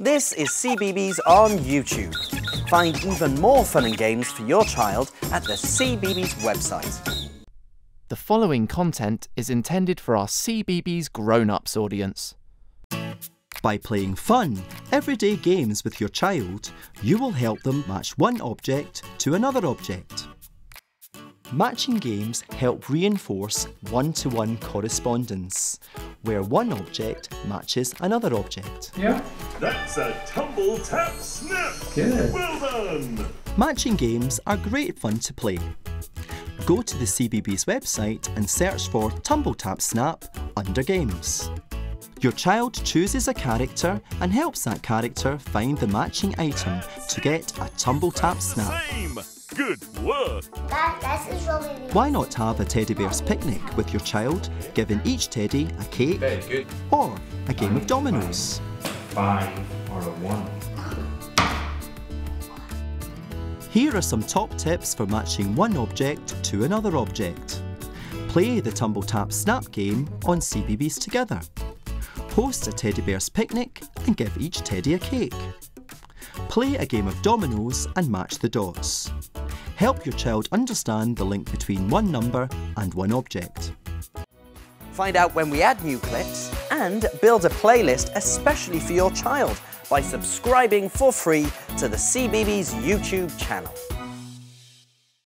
This is CBeebies on YouTube. Find even more fun and games for your child at the CBeebies website. The following content is intended for our CBeebies grown-ups audience. By playing fun, everyday games with your child, you will help them match one object to another object. Matching games help reinforce one-to-one correspondence, where one object matches another object. Yeah. That's a tumble tap snap. Good. Well done. Matching games are great fun to play. Go to the CBeebies website and search for Tumble Tap Snap under Games. Your child chooses a character and helps that character find the matching item to get a Tumble Tap Snap. Same. Good work. That, das really Why not have a teddy bear's picnic with your child, giving each teddy a cake Very good. or a game of dominoes? Five or a one. Here are some top tips for matching one object to another object. Play the Tumble Tap Snap game on CBeebies together. Host a teddy bear's picnic and give each teddy a cake. Play a game of dominoes and match the dots. Help your child understand the link between one number and one object. Find out when we add new clips and build a playlist especially for your child by subscribing for free to the CBeebies YouTube channel.